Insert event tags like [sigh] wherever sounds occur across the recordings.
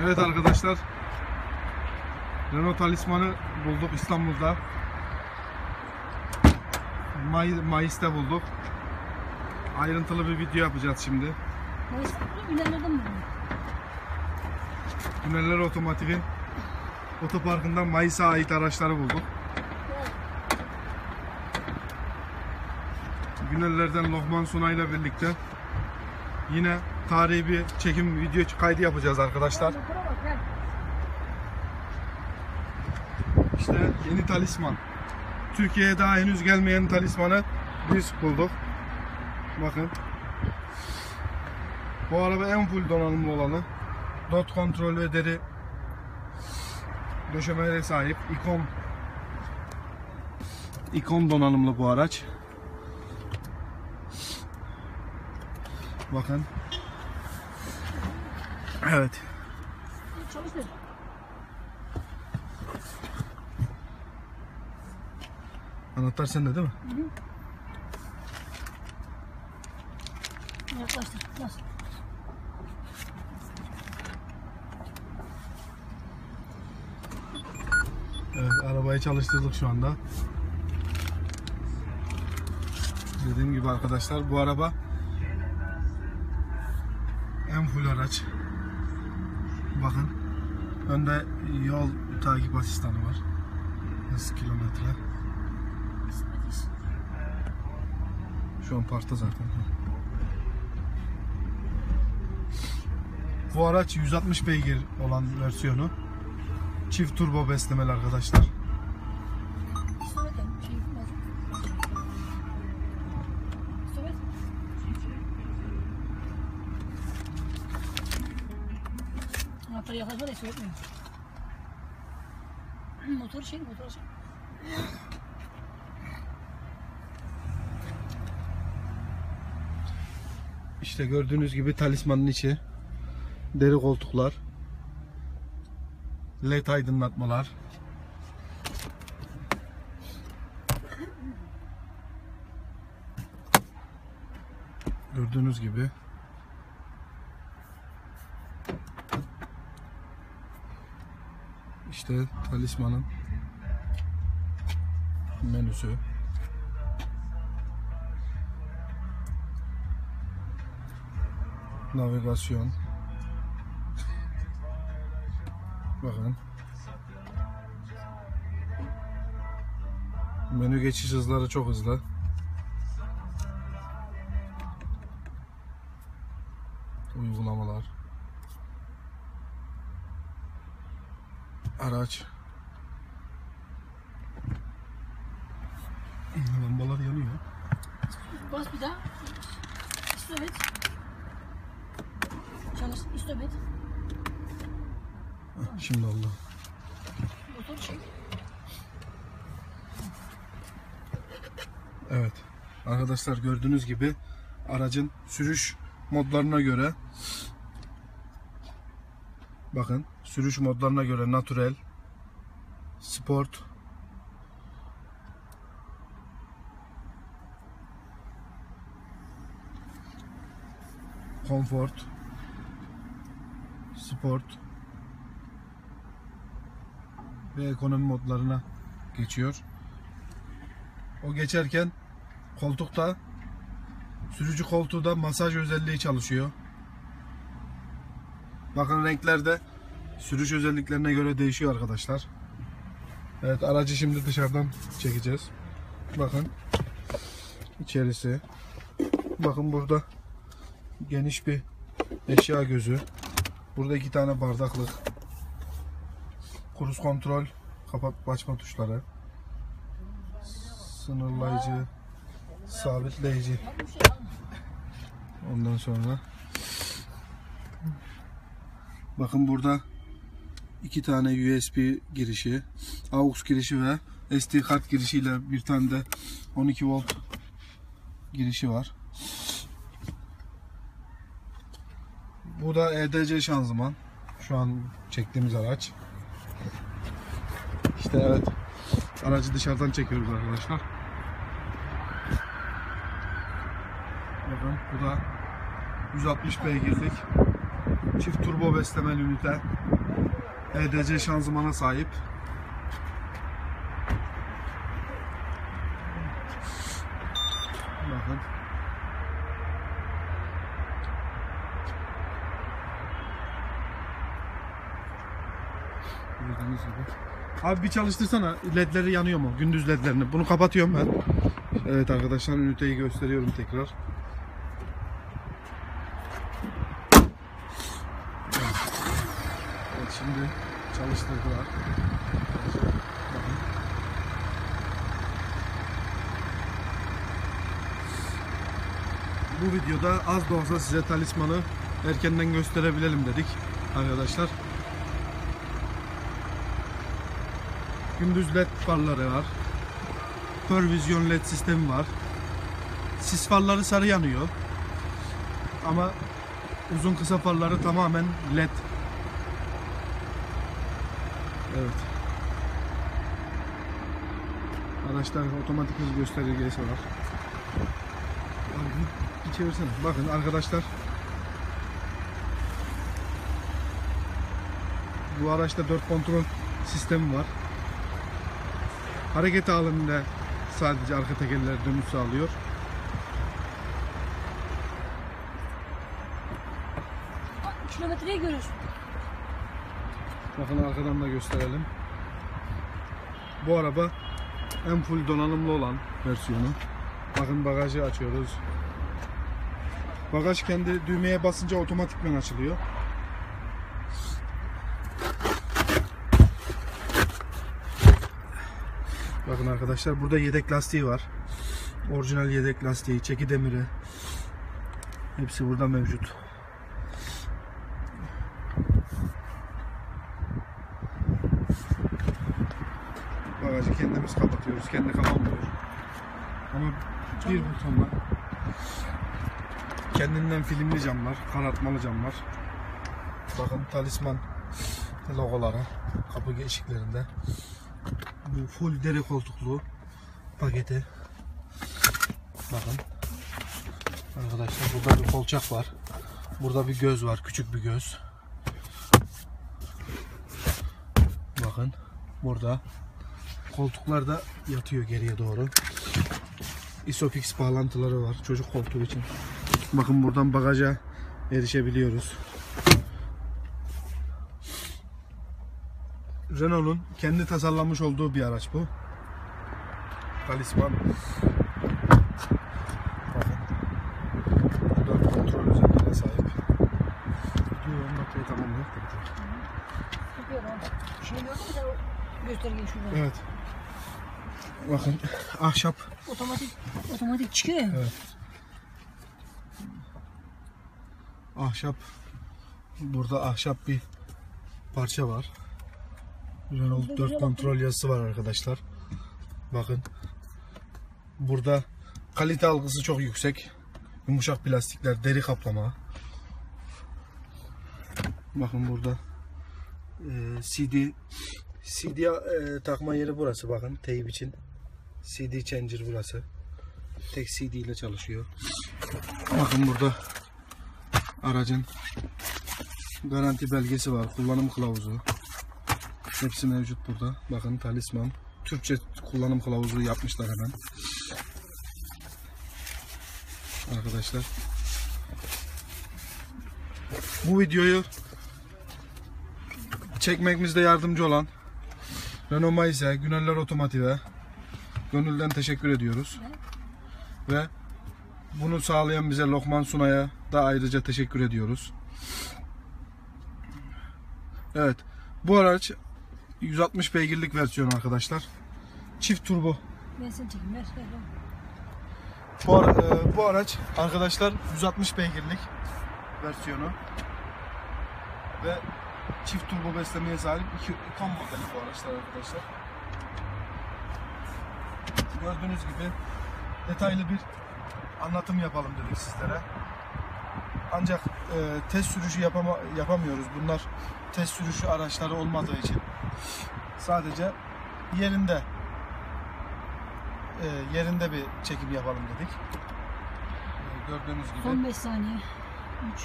Evet arkadaşlar. Renault Talisman'ı bulduk İstanbul'da. May Mayıs'ta bulduk. Ayrıntılı bir video yapacağız şimdi. Mayıs'ta mi? Tüneller Otomotiv'in otoparkından Mayıs'a ait araçları bulduk. Günellerden Lokman Sunay ile birlikte yine tarihi bir çekim video kaydı yapacağız arkadaşlar. İşte yeni talisman. Türkiye'ye daha henüz gelmeyen talismanı biz bulduk. Bakın. Bu araba en full donanımlı olanı. Dot kontrol ve deri döşemelere sahip. ikon ikon donanımlı bu araç. Bakın. Evet. Anahtar sende değil mi? Yaklaştır. Bas. Evet, arabayı çalıştırdık şu anda. Dediğim gibi arkadaşlar bu araba en full araç. Bakın önde yol takip asistanı var. Hız kilometre. Şu an parkta zaten. Bu araç 160 beygir olan versiyonu. Çift turbo beslemeli arkadaşlar. Da İsmet mi? Motor şey [clears throat] motor şey. İşte gördüğünüz gibi talismanın içi. Deri koltuklar. LED aydınlatmalar. Gördüğünüz gibi. İşte talismanın menüsü. navigasyon. Bakın. Menü geçiş hızları çok hızlı İsmet. Çalış. İsmet. şimdi oldu Motor şey. Evet. Arkadaşlar gördüğünüz gibi aracın sürüş modlarına göre bakın sürüş modlarına göre natural, sport, konfort, sport ve ekonomi modlarına geçiyor. O geçerken koltukta sürücü koltuğu da masaj özelliği çalışıyor. Bakın renkler de sürüş özelliklerine göre değişiyor arkadaşlar. Evet aracı şimdi dışarıdan çekeceğiz. Bakın içerisi. Bakın burada geniş bir eşya gözü. Burada iki tane bardaklık. Kruz kontrol, kapat açma tuşları sınırlayıcı, sabitleyici. Ondan sonra bakın burada iki tane USB girişi, AUX girişi ve SD kart girişiyle bir tane de 12 volt girişi var. Bu da EDC şanzıman. Şu an çektiğimiz araç. İşte evet. Aracı dışarıdan çekiyoruz arkadaşlar. Bakın bu da 160 beygirlik Çift turbo beslemeli ünite. EDC şanzımana sahip. Bakın. Gördüğünüz gibi. Abi bir çalıştırsana ledleri yanıyor mu? Gündüz ledlerini. Bunu kapatıyorum ben. Evet arkadaşlar üniteyi gösteriyorum tekrar. Evet şimdi çalıştırdılar. Bu videoda az da olsa size talismanı erkenden gösterebilelim dedik arkadaşlar. Gündüz led farları var. Kör vizyon led sistemi var. Sis farları sarı yanıyor. Ama uzun kısa farları tamamen led. Evet. Araçta otomatik hız göstergesi var. Bir çevirsene. Bakın arkadaşlar. Bu araçta 4 kontrol sistemi var. Hareket halinde sadece arka tekerler dönüş sağlıyor. Kilometreyi görüyorsun. Bakın arkadan da gösterelim. Bu araba en full donanımlı olan versiyonu. Bakın bagajı açıyoruz. Bagaj kendi düğmeye basınca otomatikman açılıyor. Bakın arkadaşlar burada yedek lastiği var. Orijinal yedek lastiği, çeki demiri. Hepsi burada mevcut. Bagajı kendimiz kapatıyoruz. Kendi kapanmıyor. Ama bir butonla kendinden filmli camlar, karartmalı camlar. Bakın talisman logoları kapı eşiklerinde. Bu full deri koltuklu paketi. Bakın. Arkadaşlar burada bir kolçak var. Burada bir göz var. Küçük bir göz. Bakın. Burada. Koltuklar da yatıyor geriye doğru. Isofix bağlantıları var çocuk koltuğu için. Bakın buradan bagaja erişebiliyoruz. Renault'un kendi tasarlamış olduğu bir araç bu. Talisman. Burada kontrol özelliğine sahip. Diyor 10 dakikayı tamamlıyor. Yapıyorum. Şimdi gördün mü sen o göstergeyi şurada? Evet. Bakın ahşap Otomatik otomatik çıkıyor. Evet. ahşap burada ahşap bir parça var. Renault 4 kontrol yazısı var arkadaşlar. Bakın. Burada kalite algısı çok yüksek. Yumuşak plastikler, deri kaplama. Bakın burada e, CD CD e, takma yeri burası bakın teyip için. CD changer burası. Tek CD ile çalışıyor. Bakın burada aracın garanti belgesi var. Kullanım kılavuzu. Hepsi mevcut burada. Bakın talisman. Türkçe kullanım kılavuzu yapmışlar hemen. Arkadaşlar. Bu videoyu çekmemizde yardımcı olan Renault Mayse, Güneller Otomotiv'e gönülden teşekkür ediyoruz. Ve bunu sağlayan bize Lokman Sunay'a da ayrıca teşekkür ediyoruz. Evet. Bu araç 160 beygirlik versiyon arkadaşlar. Çift turbo. Bu, ara- e, bu araç arkadaşlar 160 beygirlik versiyonu. Ve çift turbo beslemeye sahip iki tam modeli bu araçlar arkadaşlar. Gördüğünüz gibi detaylı bir anlatım yapalım dedik sizlere. Ancak e, test sürüşü yapama, yapamıyoruz. Bunlar test sürüşü araçları olmadığı için sadece yerinde e, yerinde bir çekim yapalım dedik. E, gördüğünüz gibi. Son 5 saniye. 3.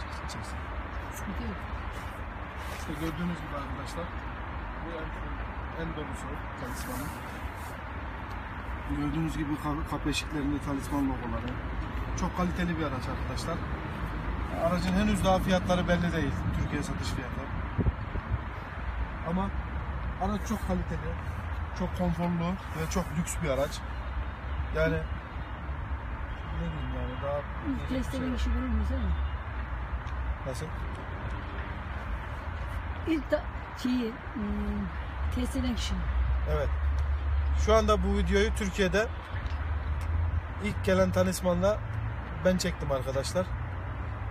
Çeksin, çeksin. Sıkıntı yok. İşte gördüğünüz gibi arkadaşlar. Bu en, en dolusu talismanın. Gördüğünüz gibi ka- kapı eşiklerinde talisman logoları. Çok kaliteli bir araç arkadaşlar. Aracın henüz daha fiyatları belli değil. Türkiye satış fiyatları. Ama araç çok kaliteli, çok konforlu ve çok lüks bir araç. Yani ne diyeyim yani daha bir şey işi sen? Nasıl? İlk da şeyi hmm, test eden kişi. Evet. Şu anda bu videoyu Türkiye'de ilk gelen tanışmanla ben çektim arkadaşlar.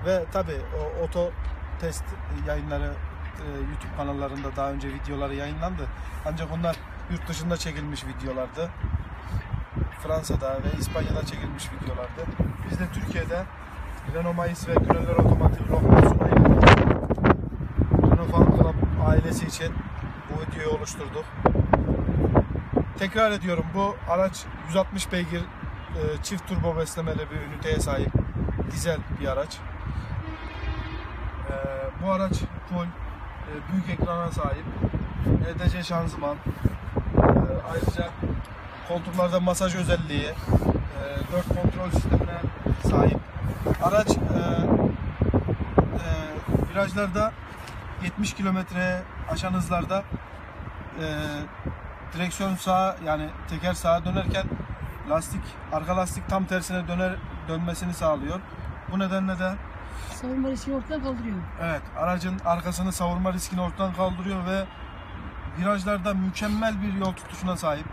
Ve tabi o oto test yayınları e, YouTube kanallarında daha önce videoları yayınlandı. Ancak onlar yurt dışında çekilmiş videolardı. Fransa'da ve İspanya'da çekilmiş videolardı. Biz de Türkiye'de Renault Mayıs ve Güneler Otomotiv logosunayla Renault Fan Club ailesi için bu videoyu oluşturduk. Tekrar ediyorum bu araç 160 beygir e, çift turbo beslemeli bir üniteye sahip dizel bir araç. E, bu araç full e, büyük ekrana sahip. EDC şanzıman. E, ayrıca koltuklarda masaj özelliği. E, 4 kontrol sistemine sahip. Araç e, e, virajlarda 70 kilometre aşan hızlarda direksiyon sağa yani teker sağa dönerken lastik arka lastik tam tersine döner dönmesini sağlıyor. Bu nedenle de Savunma riskini ortadan kaldırıyor. evet aracın arkasını savurma riskini ortadan kaldırıyor ve virajlarda mükemmel bir yol tutuşuna sahip.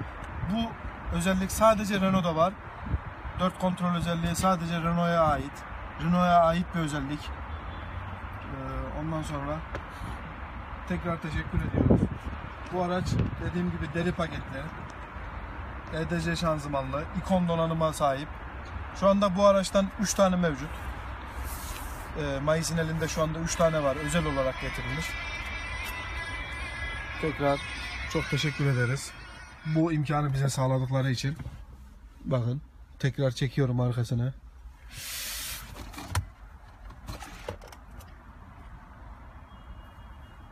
Bu özellik sadece Renault'da var. 4 kontrol özelliği sadece Renault'a ait. Renault'a ait bir özellik. Ee, ondan sonra tekrar teşekkür ediyoruz. Bu araç dediğim gibi deri paketli. EDC şanzımanlı, ikon donanıma sahip. Şu anda bu araçtan 3 tane mevcut. Ee, Mayıs'ın elinde şu anda 3 tane var. Özel olarak getirilmiş. Tekrar çok teşekkür ederiz. Bu imkanı bize sağladıkları için. Bakın tekrar çekiyorum arkasını.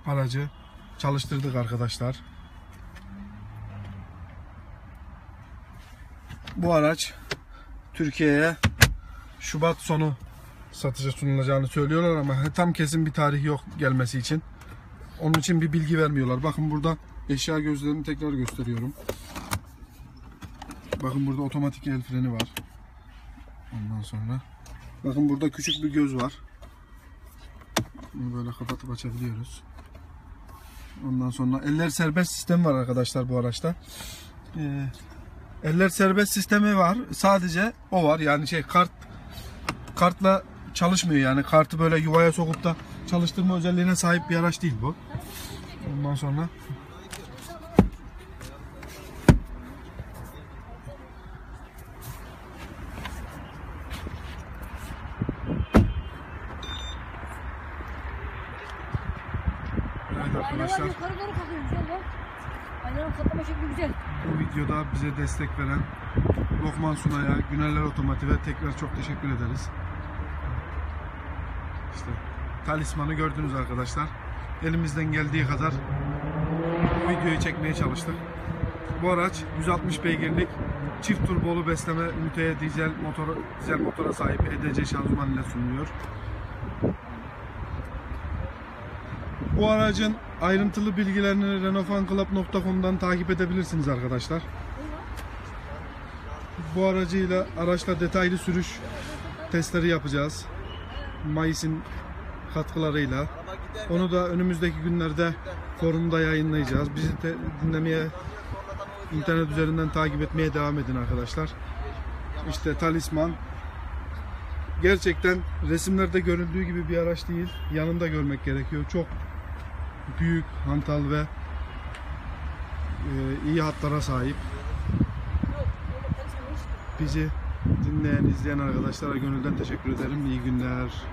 Aracı çalıştırdık arkadaşlar. Bu araç Türkiye'ye Şubat sonu satışa sunulacağını söylüyorlar ama tam kesin bir tarih yok gelmesi için. Onun için bir bilgi vermiyorlar. Bakın burada eşya gözlerini tekrar gösteriyorum. Bakın burada otomatik el freni var. Ondan sonra bakın burada küçük bir göz var. Bunu böyle kapatıp açabiliyoruz. Ondan sonra eller serbest sistemi var arkadaşlar bu araçta. Ee, eller serbest sistemi var. Sadece o var. Yani şey kart kartla çalışmıyor yani. Kartı böyle yuvaya sokup da çalıştırma özelliğine sahip bir araç değil bu. Ondan sonra Evet Aynalar arkadaşlar yukarı doğru kalkıyor güzel bak. Aynaların katlama şekli güzel. Bu videoda bize destek veren Lokman Sunay'a, Güneller Otomotiv'e tekrar çok teşekkür ederiz. İşte talismanı gördünüz arkadaşlar. Elimizden geldiği kadar bu videoyu çekmeye çalıştık. Bu araç 160 beygirlik çift turbolu besleme üniteye dizel motor dizel motora sahip EDC şanzıman ile sunuluyor. Bu aracın ayrıntılı bilgilerini renaultfanclub.com'dan takip edebilirsiniz arkadaşlar. Bu aracıyla araçla detaylı sürüş testleri yapacağız. Mayıs'ın katkılarıyla. Onu da önümüzdeki günlerde forumda yayınlayacağız. Bizi dinlemeye internet üzerinden takip etmeye devam edin arkadaşlar. İşte talisman gerçekten resimlerde görüldüğü gibi bir araç değil. Yanında görmek gerekiyor. Çok büyük, hantal ve e, iyi hatlara sahip. Bizi dinleyen, izleyen arkadaşlara gönülden teşekkür ederim. İyi günler.